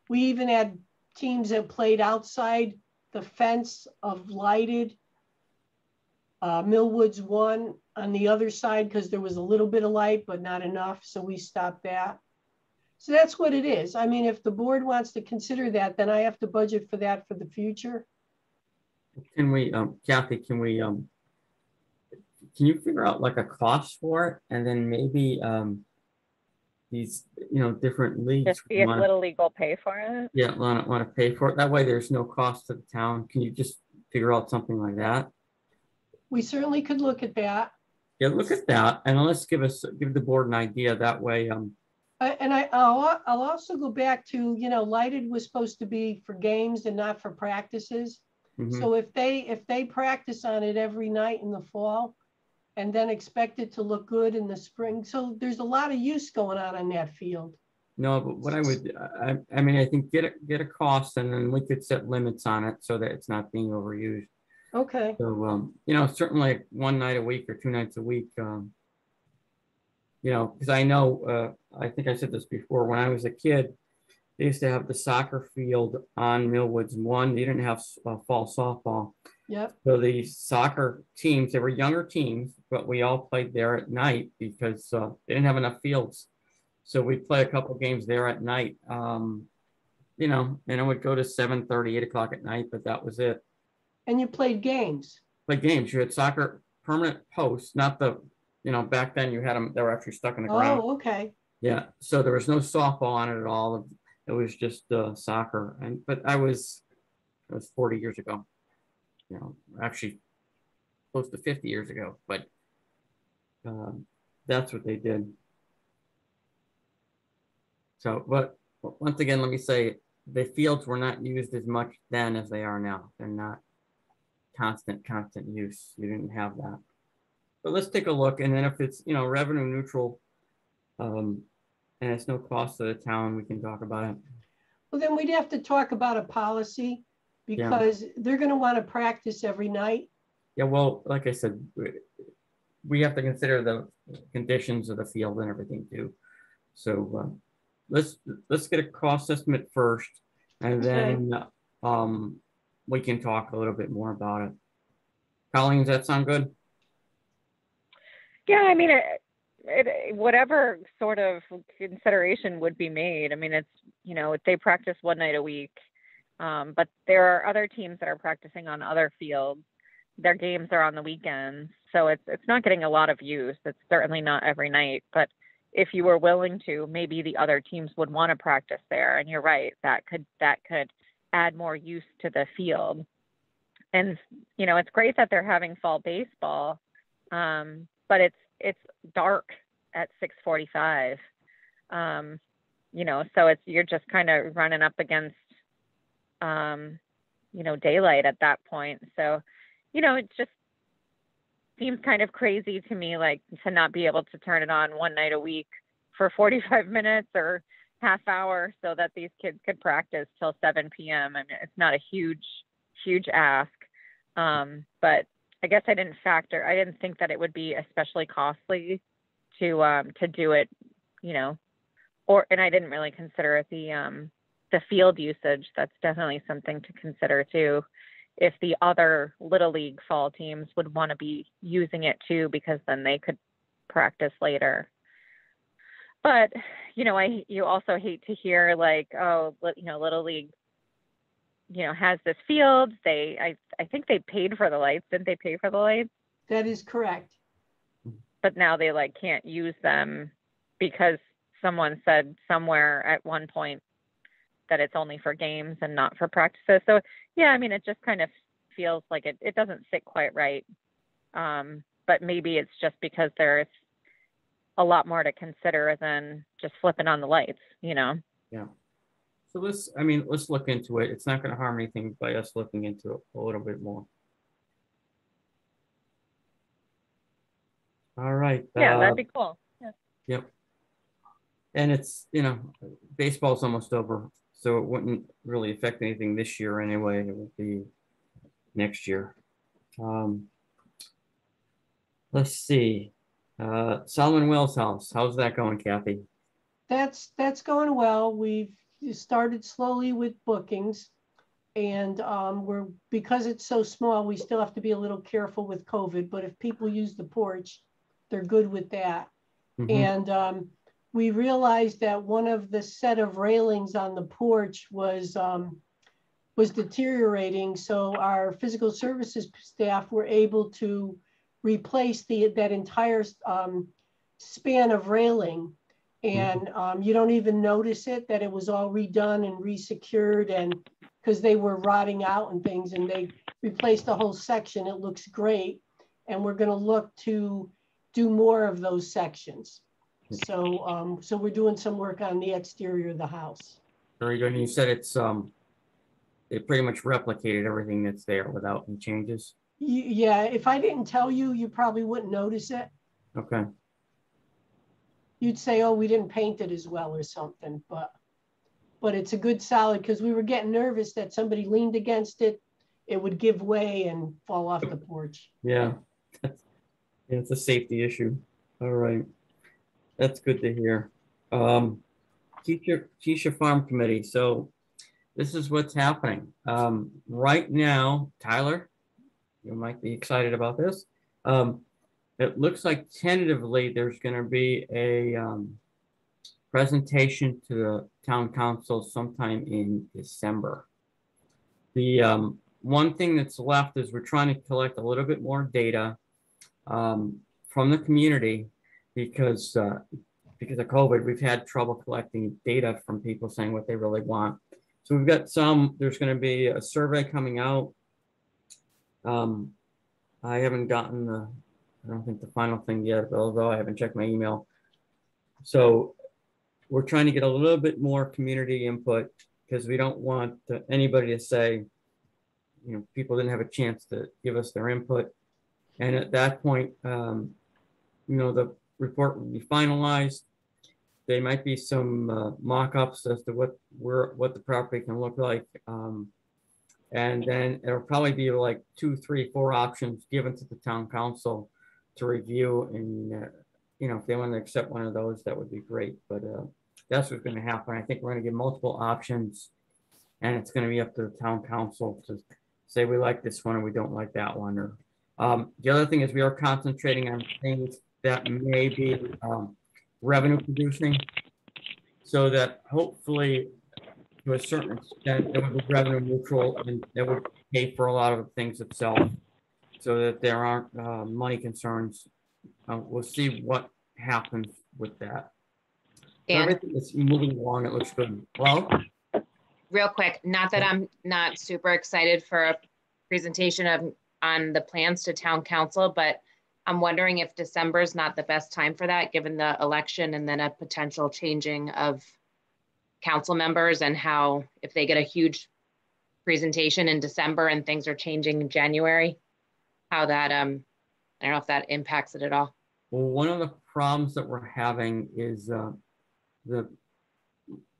We even had teams that played outside the fence of lighted. Uh, Millwoods one on the other side because there was a little bit of light, but not enough, so we stopped that. So that's what it is. I mean, if the board wants to consider that, then I have to budget for that for the future. Can we, um, Kathy, can we, um, can you figure out like a cost for it and then maybe, um, these, you know, different leagues? Just see if wanna- Little League will pay for it. Yeah, want to, want to pay for it. That way there's no cost to the town. Can you just figure out something like that? We certainly could look at that. Yeah, look at that and let's give us, give the board an idea. That way, um, I- And I, I'll, I'll also go back to, you know, lighted was supposed to be for games and not for practices. mhm. So if they, if they practice on it every night in the fall and then expect it to look good in the spring, so there's a lot of use going on in that field. No, but what I would, I, I mean, I think get a, get a cost and then we could set limits on it so that it's not being overused. Okay, So, um, you know, certainly one night a week or two nights a week, um, you know, because I know, uh, I think I said this before, when I was a kid, they used to have the soccer field on Millwoods one, they didn't have uh, fall softball. Yep, So the soccer teams, they were younger teams, but we all played there at night because uh, they didn't have enough fields. So we'd play a couple games there at night. Um, you know, and it would go to 7 8 o'clock at night, but that was it. and you played games. Play games. You had soccer permanent posts, not the, you know, back then you had them, they were actually stuck in the ground. Oh, okay, Yeah. So there was no softball on it at all. It was just uh, soccer. And, but I was, it was 40 years ago you know, actually close to 50 years ago, but um, that's what they did. So, but once again, let me say the fields were not used as much then as they are now. They're not constant, constant use. You didn't have that. But let's take a look. And then if it's, you know, revenue neutral um, and it's no cost to the town, we can talk about it. Well, then we'd have to talk about a policy because they're gonna want to practice every night. Yeah, well, like I said, we- we have to consider the conditions of the field and everything too. So, um, let's, let's get a cost estimate first and Okay. then, um, we can talk a little bit more about it. Colleen, does that sound good? Yeah, I mean, it, it, whatever sort of consideration would be made. I mean, it's, you know, if they practice one night a week. Um, but there are other teams that are practicing on other fields. Their games are on the weekends. So it's, it's not getting a lot of use. It's certainly not every night. But if you were willing to, maybe the other teams would want to practice there. And you're right, that could, that could add more use to the field. And, you know, it's great that they're having fall baseball. Um, but it's it's dark at 6:45. Um, you know, so it's you're just kind of running up against um, you know, daylight at that point. So, you know, it just seems kind of crazy to me like to not be able to turn it on one night a week for 45 minutes or half hour so that these kids could practice till 7 p.m. I mean, it's not a huge huge ask. Um, but I guess I didn't factor, I didn't think that it would be especially costly to, um, to do it, you know, or, and I didn't really consider it the, um, the field usage. That's definitely something to consider too. If the other little league fall teams would want to be using it too, because then they could practice later. But, you know, I, you also hate to hear like, oh, you know, little league you know has this field they i i think they paid for the lights didn't they pay for the lights That is correct. but now they like can't use them because someone said somewhere at one point that it's only for games and not for practices so yeah i mean it just kind of feels like it, it doesn't sit quite right um but maybe it's just because there's a lot more to consider than just flipping on the lights you know Yeah. So let's, I mean, let's look into it. It's not gonna harm anything by us looking into it a little bit more. All right. yeah uh, that'd be cool Yep. And it's, you know, baseball's almost over, so it wouldn't really affect anything this year anyway. It would be next year. Um, let's see. Uh, Solomon Welles House, how's that going, Kathy? That's, that's going well. We've started slowly with bookings. And um, we're, because it's so small, we still have to be a little careful with COVID, but if people use the porch, they're good with that. Mhm. And um, we realized that one of the set of railings on the porch was um, was deteriorating. So our physical services staff were able to replace the that entire um, span of railing. And um, you don't even notice it that it was all redone and resecured and because they were rotting out and things and they replaced the whole section. It looks great. And we're going to look to do more of those sections. So, um, so we're doing some work on the exterior of the house. Very good. And you said it's, um, it pretty much replicated everything that's there without any changes. Y- Yeah, if I didn't tell you, you probably wouldn't notice it. Okay. You'd say, oh, we didn't paint it as well or something, but, but it's a good solid because we were getting nervous that somebody leaned against it, it would give way and fall off the porch. Yeah. Yeah, It's a safety issue. All right. That's good to hear. Um, teacher, teacher farm committee. So this is what's happening. Um, right now, Tyler, you might be excited about this. Um, it looks like tentatively there's gonna be a, um, presentation to the town council sometime in December. The, um, one thing that's left is we're trying to collect a little bit more data um, from the community because uh, because of COVID, we've had trouble collecting data from people saying what they really want. So we've got some. There's going to be a survey coming out. Um, I haven't gotten the. I don't think the final thing yet, although I haven't checked my email. So we're trying to get a little bit more community input because we don't want to- anybody to say, you know, people didn't have a chance to give us their input. And at that point, um, you know, the report will be finalized. there might be some uh, mock-ups as to what, where, what the property can look like. Um, and then it'll probably be like two, three, four options given to the town council to review and, uh, you know, if they want to accept one of those, that would be great, but, uh, that's what's gonna happen. I think we're gonna give multiple options. And it's gonna be up to the town council to say we like this one or we don't like that one, or, um, the other thing is we are concentrating on things that may be, um, revenue producing. So that hopefully, to a certain extent, it would be revenue neutral and it would pay for a lot of things itself. So that there aren't, uh, money concerns. Uh, we'll see what happens with that. Dan, Everything is moving along, it looks good. Well, real quick, not that I'm not super excited for a presentation of, on the plans to town council, but I'm wondering if December is not the best time for that, given the election and then a potential changing of council members and how, if they get a huge presentation in December and things are changing in January, how that, um, I don't know if that impacts it at all. Well, one of the problems that we're having is uh, the,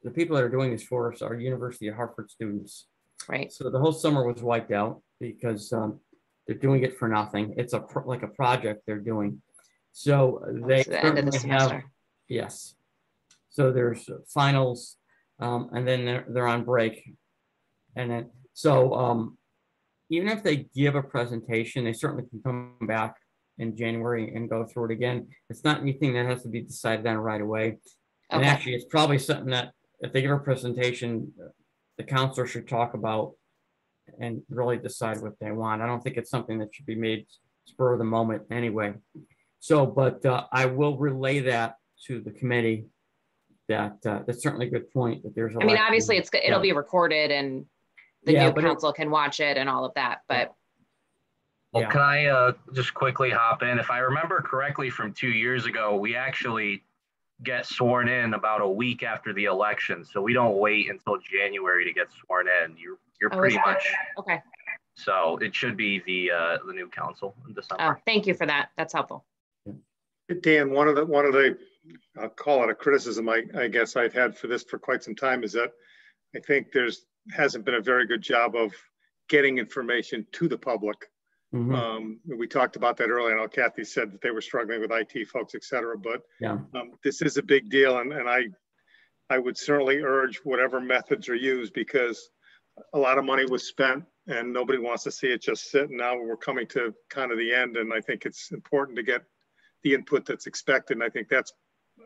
the people that are doing this for us are University of Hartford students. Right, So the whole summer was wiped out because um, they're doing it for nothing. It's a, pro- like a project they're doing. So they to the end of the currently have, yes. So there's finals um, and then they're, they're on break. And then, so um, even if they give a presentation, they certainly can come back in January and go through it again. It's not anything that has to be decided on right away. Okay. And actually, it's probably something that if they give a presentation, the counselor should talk about and really decide what they want. I don't think it's something that should be made spur of the moment anyway. So, but uh, I will relay that to the committee. That uh, that's certainly a good point. That there's. a I mean, obviously, it's, it'll yeah. be recorded and the Yeah, new but it- council can watch it and all of that, but Well, Yeah. can I uh, just quickly hop in? If I remember correctly from two years ago, we actually get sworn in about a week after the election. So we don't wait until January to get sworn in. You're, you're Oh, pretty much, okay. so it should be the, uh, the new council in December. Oh, thank you for that. That's helpful. Dan, one of the, one of the, I'll call it a criticism, I, I guess I've had for this for quite some time is that I think there's, hasn't been a very good job of getting information to the public. Mhm. Um, we talked about that earlier. I know Kathy said that they were struggling with IT folks, et cetera, but Yeah. um, this is a big deal and, and I, I would certainly urge whatever methods are used because a lot of money was spent and nobody wants to see it just sit. And now we're coming to kind of the end and I think it's important to get the input that's expected. And I think that's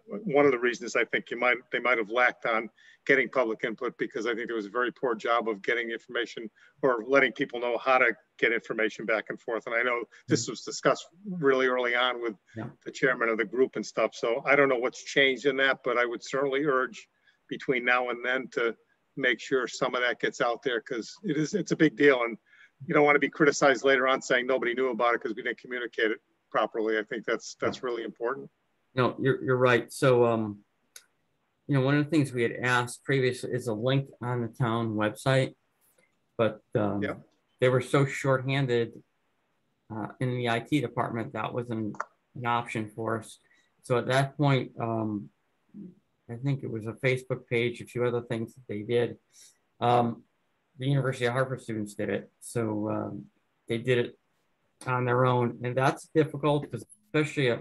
one of the reasons I think you might, they might have lacked on getting public input because I think there was a very poor job of getting information or letting people know how to get information back and forth. And I know this mm-hmm. was discussed really early on with Yeah. the chairman of the group and stuff. So I don't know what's changed in that, but I would certainly urge between now and then to make sure some of that gets out there because it is, it's a big deal. And you don't want to be criticized later on saying nobody knew about it because we didn't communicate it properly. I think that's, that's really important. No, you're, you're right. So, um, you know, one of the things we had asked previously is a link on the town website. But, um, Yeah. they were so shorthanded, uh, in the IT department, that wasn't an option for us. So at that point, um, I think it was a Facebook page, a few other things that they did. Um, the University of Hartford students did it. So, um, they did it on their own and that's difficult because especially, uh,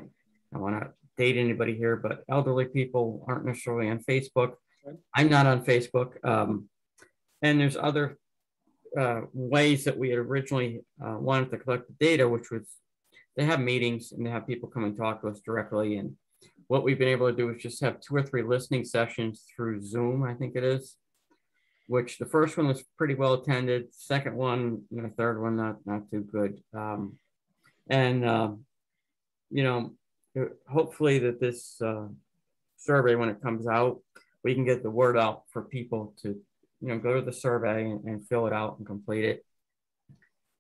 I want to date anybody here, but elderly people aren't necessarily on Facebook. I'm not on Facebook. Um, and there's other uh, ways that we had originally uh, wanted to collect the data, which was they have meetings and they have people come and talk to us directly. And what we've been able to do is just have two or three listening sessions through Zoom, I think it is. Which the first one was pretty well attended. Second one, the third one not not too good. Um, and um, you know, uh, hopefully that this uh, survey, when it comes out, we can get the word out for people to, you know, go to the survey and, and fill it out and complete it.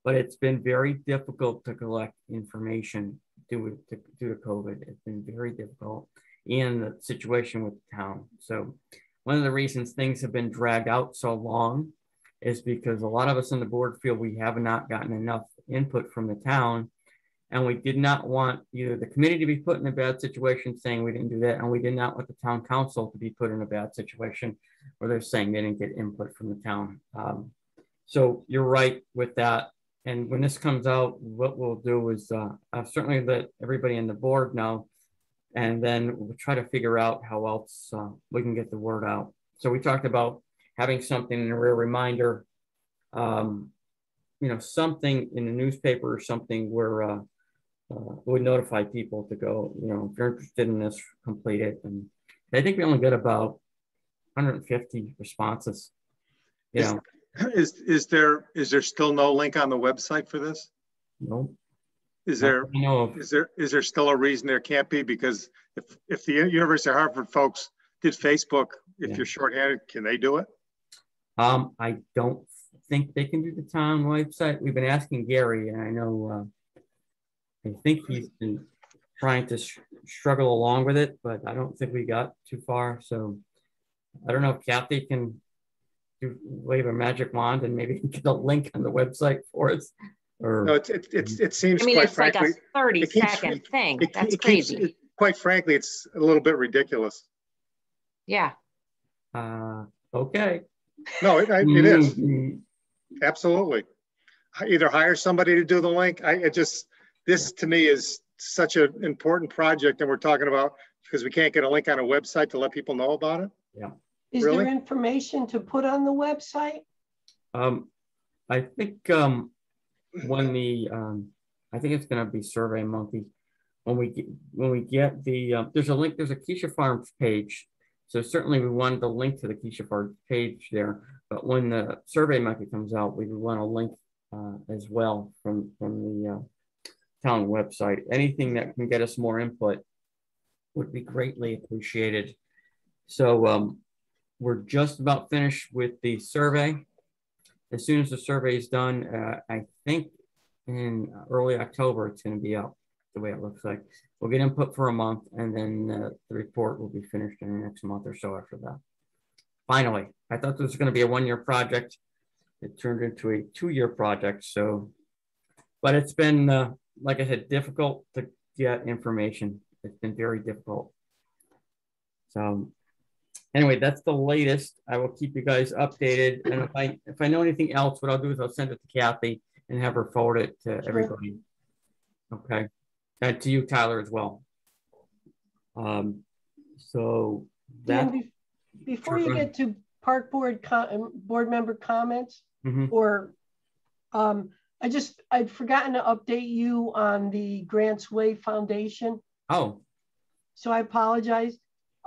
But it's been very difficult to collect information due to, due to COVID. It's been very difficult in the situation with the town. So one of the reasons things have been dragged out so long is because a lot of us on the board feel we have not gotten enough input from the town And we did not want either the committee to be put in a bad situation saying we didn't do that, and we did not want the town council to be put in a bad situation where they're saying they didn't get input from the town. Um, so you're right with that. And when this comes out, what we'll do is uh, I'll certainly let everybody in the board know, and then we'll try to figure out how else uh, we can get the word out. So we talked about having something in a real reminder, um, you know, something in the newspaper or something where uh, uh, would notify people to go, you know, if you're interested in this, complete it. And I think we only got about 150 responses. You know, Is, is there, is there still no link on the website for this? no. Is there, of. is there, is there still a reason there can't be? Because if, if the University of Harvard folks did Facebook, Yeah. if you're shorthanded, can they do it? Um, I don't think they can do the town website. We've been asking Gary, and I know, uh, I think he's been trying to struggle along with it, but I don't think we got too far. So I don't know if Kathy can wave a magic wand and maybe get a link on the website for us. No, Or it's, it- it's, it seems I mean, quite it's like a frankly, thirty it keeps- second thing. it That's it keeps, crazy. it- quite frankly, it's a little bit ridiculous. Yeah. uh, okay. No, it, I- it is, Mm, absolutely. Either hire somebody to do the link. I, it just, this to me is such an important project and we're talking about, because we can't get a link on a website to let people know about it. Is there information to put on the website? Um, I think, um, when the, um, I think it's gonna be Survey Monkey. When we get, when we get the, uh, there's a link, there's a Keisha Farms page. So certainly we wanted the link to the Keisha Farms page there, but when the Survey Monkey comes out, we want a link, uh, as well from, from the, uh, town website. Anything that can get us more input would be greatly appreciated. So, um, we're just about finished with the survey as soon as the survey is done, uh, I think in early October, it's gonna be out the way it looks like. We'll get input for a month and then uh, the report will be finished in the next month or so after that. Finally, I thought this was gonna be a one-year project. It turned into a two-year project, so. But it's been, uh, like I said, difficult to get information. It's been very difficult. So anyway, that's the latest. I will keep you guys updated. And if I, if I know anything else, what I'll do is I'll send it to Kathy and have her forward it to everybody. Okay, and to you, Tyler, as well. Um, so Dan, that, be- Before you get to park board, um, board member comments, Mhm. or, um, I just, I'd forgotten to update you on the Grants Way Foundation. oh, So I apologize,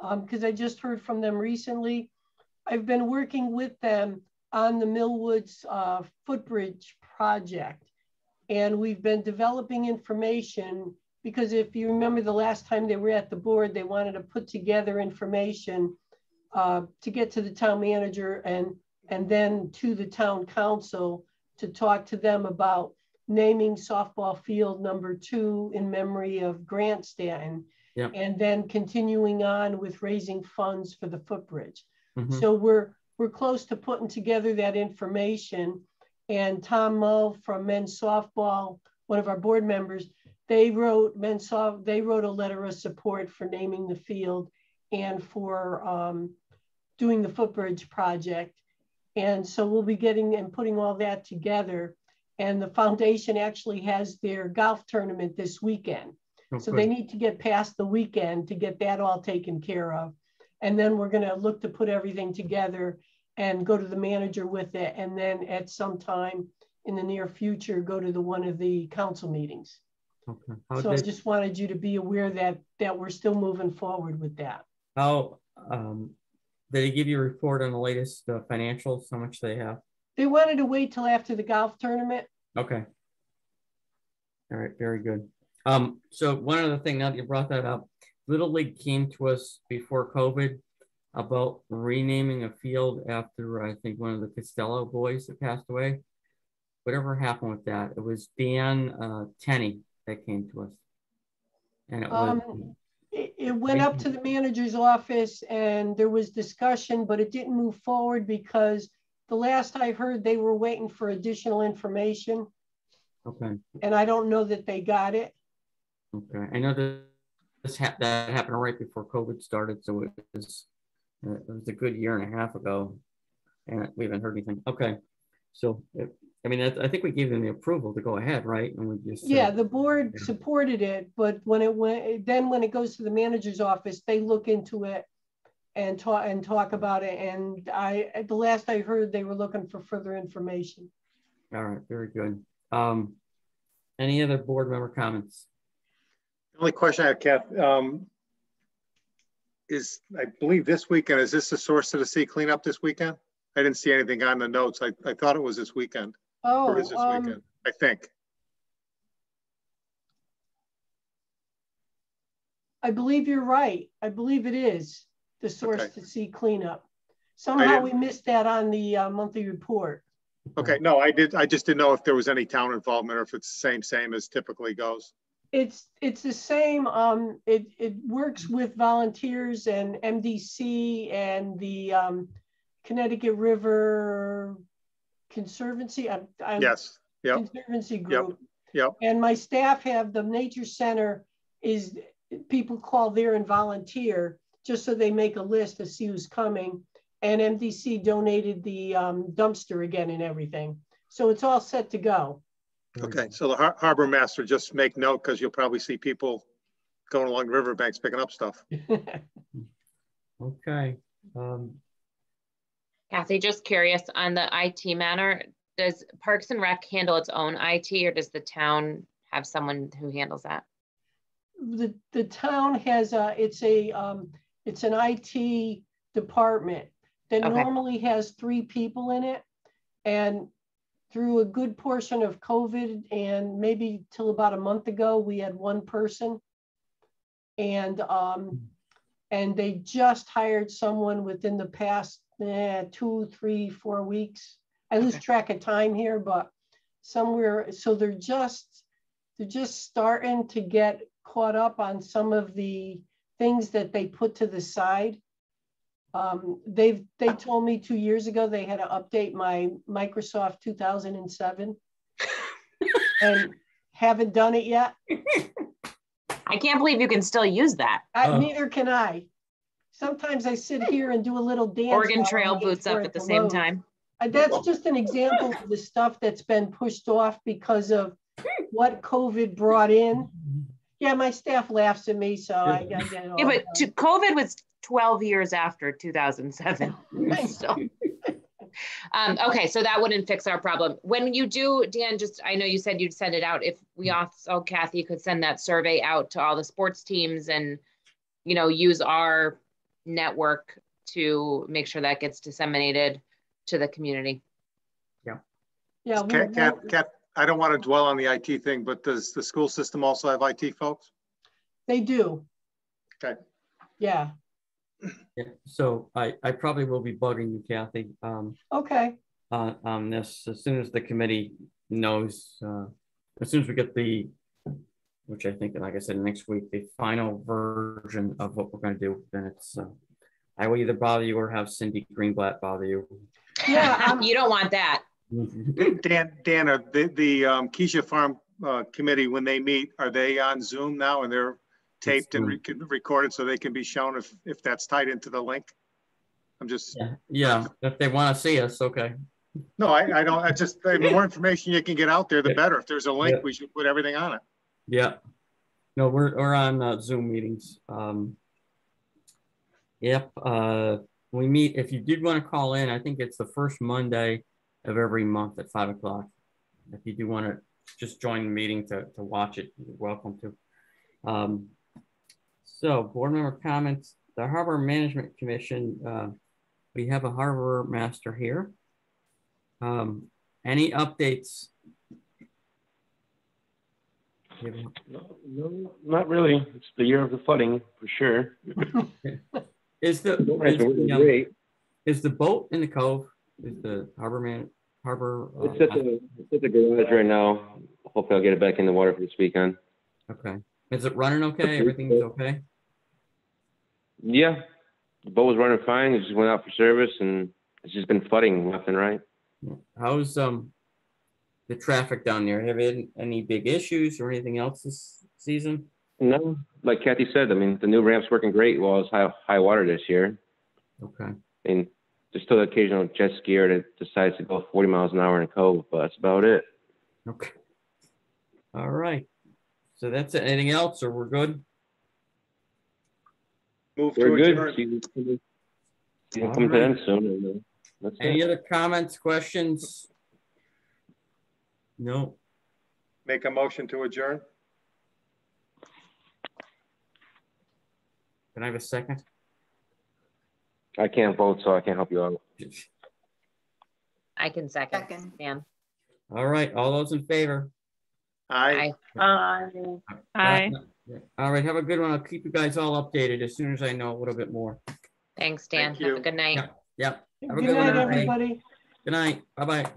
um, because I just heard from them recently. I've been working with them on the Millwoods uh, footbridge project. And we've been developing information because if you remember the last time they were at the board, they wanted to put together information uh, to get to the town manager and, and then to the town council to talk to them about naming softball field number two in memory of Grant Stanton. Yep. And then continuing on with raising funds for the footbridge. mhm. So we're, we're close to putting together that information. And Tom Mull from men's softball, one of our board members, they wrote men's soft, they wrote a letter of support for naming the field and for um, doing the footbridge project. And so we'll be getting and putting all that together. And the foundation actually has their golf tournament this weekend. Oh, So good. they need to get past the weekend to get that all taken care of. And then we're gonna look to put everything together and go to the manager with it. And then at some time in the near future, go to the one of the council meetings. Okay. How So I just wanted you to be aware that, that we're still moving forward with that. How, um, did they give you a report on the latest uh, financials, how much they have? They wanted to wait till after the golf tournament. Okay. All right, very good. Um, so one other thing, now that you brought that up, Little League came to us before COVID about renaming a field after, I think, one of the Costello boys that passed away. Whatever happened with that, it was Dan uh, Tenney that came to us. And it was, Um, It, it went up to the manager's office and there was discussion, but it didn't move forward because the last I heard, they were waiting for additional information. okay, And I don't know that they got it. Okay, I know that this hap- that happened right before COVID started, so it was, uh, it was a good year and a half ago. And we haven't heard anything. Okay, so, it- I mean, I I think we gave them the approval to go ahead, right? And we just. Yeah, the board Yeah. supported it, but when it went, then when it goes to the manager's office, they look into it and talk, and talk about it. And I, at the last I heard, they were looking for further information. All right, very good. Um, any other board member comments? The only question I have, Kath, um, is, I believe this weekend, is this the source of the sea cleanup this weekend? I didn't see anything on the notes. I, I thought it was this weekend, Oh, or is this um, weekend, I think. I believe you're right. I believe it is the source Okay. to see cleanup. Somehow we missed that on the uh, monthly report. Okay, no, I did, I just didn't know if there was any town involvement or if it's the same, same as typically goes. It's, it's the same, um, it, it works with volunteers and MDC and the, um, Connecticut River Conservancy, I, I. Yes, yep, Conservancy Group. yep. And my staff have, the nature center is, people call there and volunteer, just so they make a list to see who's coming. And MDC donated the um, dumpster again and everything. So it's all set to go. Very okay, so the har- harbor master, just make note, because you'll probably see people going along the riverbanks picking up stuff. Okay, um, Kathy, just curious on the IT matter, does Parks and Rec handle its own IT or does the town have someone who handles that? The, the town has a, it's a, um, it's an IT department that Okay. normally has three people in it. And through a good portion of COVID and maybe till about a month ago, we had one person. And, um, and they just hired someone within the past, eh, two, three, four weeks. I lose Okay. track of time here, but somewhere, so they're just, they're just starting to get caught up on some of the things that they put to the side. Um, they've, they told me two years ago they had to update my Microsoft 2007 and haven't done it yet. I can't believe you can still use that. I, Oh. neither can I. Sometimes I sit here and do a little dance. Oregon Trail boots up at the same load. time. Uh, That's just an example of the stuff that's been pushed off because of what COVID brought in. Yeah, my staff laughs at me, so I, I get it all. Yeah, but to- COVID was 12 years after 2007. So, um, okay, so that wouldn't fix our problem. When you do, Dan, just, I know you said you'd send it out. If we also, Kathy could send that survey out to all the sports teams and, you know, use our network to make sure that gets disseminated to the community. Yeah, we- Cat, Cat, we'll- I don't want to dwell on the IT thing, but does the school system also have IT folks? they do. Okay. Yeah, yeah, so I, I probably will be bugging you, Kathy, um, okay, on, on this, as soon as the committee knows, uh, as soon as we get the, which I think, like I said, next week, the final version of what we're gonna do, then it's, uh, I will either bother you or have Cindy Greenblatt bother you. Yeah, I'm- You don't want that. Dan, Dan, are the, the um, Keisha Farm uh, Committee, when they meet, are they on Zoom now and they're taped and re- recorded so they can be shown if, if that's tied into the link? I'm just, Yeah, Yeah, if they wanna see us, okay. no, I, I don't, I just, the more information you can get out there, the better. If there's a Yeah. link, we should put everything on it. Yeah. No, we're, we're on uh, Zoom meetings. Um, yep, uh, we meet, if you did want to call in, I think it's the first Monday of every month at five o'clock. If you do want to just join the meeting to, to watch it, you're welcome to. Um, so board member comments, the Harbor Management Commission, uh, we have a harbor master here. Um, any updates? No, no, not really. It's the year of the flooding, for sure. Is the, is the, um, is the boat in the cove? Is the harbor man, harbor? uh, It's at the, it's at the garage right now. Hopefully I'll get it back in the water for this weekend. Okay. Is it running okay? Everything's okay? Yeah, the boat was running fine. It just went out for service and it's just been flooding left and right. How's, um, the traffic down there? Have you had any big issues or anything else this season? No, like Kathy said, I mean, the new ramp's working great while it's high, high water this year. Okay. Mean, there's still the occasional jet skier that decides to go 40 miles an hour in a cove, but that's about it. Okay. All right. So that's it. Anything else or we're good? Move to We're good. adjourn. Season season coming to end soon. and, uh, That's Any it. other comments, questions? No. Make a motion to adjourn. Can I have a second? I can't vote, so I can't help you out. I can second, Second. Dan. All right, all those in favor? Aye. Aye. Aye. All right, have a good one. I'll keep you guys all updated as soon as I know a little bit more. Thanks, Dan. Thank Have a good night. Yeah, Yep. Have a Good good night, everybody. everybody. Good night. Bye-bye.